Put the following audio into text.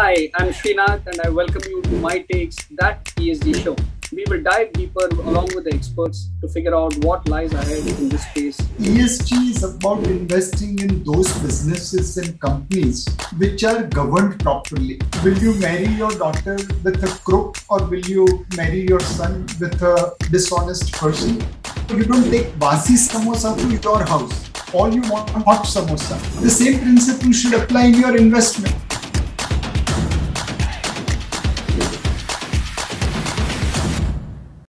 Hi, I'm Srinath and I welcome you to my takes that ESG show. We will dive deeper along with the experts to figure out what lies ahead in this space. ESG is about investing in those businesses and companies which are governed properly. Will you marry your daughter with a crook or will you marry your son with a dishonest person? You don't take Basi samosa to your house. All you want hot samosa. The same principle should apply in your investment